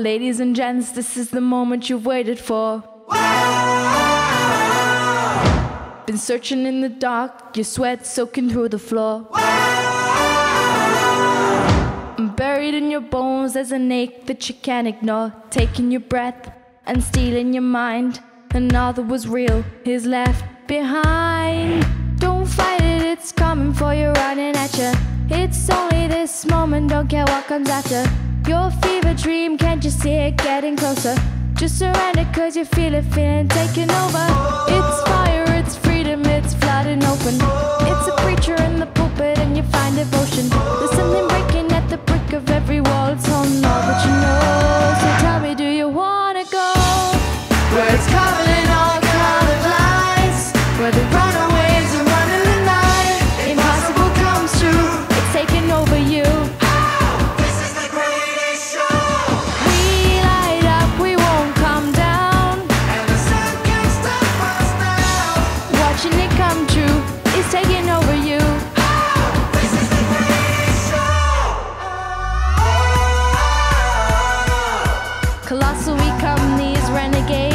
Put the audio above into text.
Ladies and gents, this is the moment you've waited for. Been searching in the dark, your sweat soaking through the floor. I'm Buried in your bones, there's an ache that you can't ignore. Taking your breath and stealing your mind. Another was real, is left behind. Don't fight it, it's coming for you, running at you. It's only this moment, don't care what comes after. Your fever dream, can't you see it getting closer? Just surrender cause you feel it, feeling taking over. It's fire, it's freedom, it's flooding open. Colossal, we come these renegades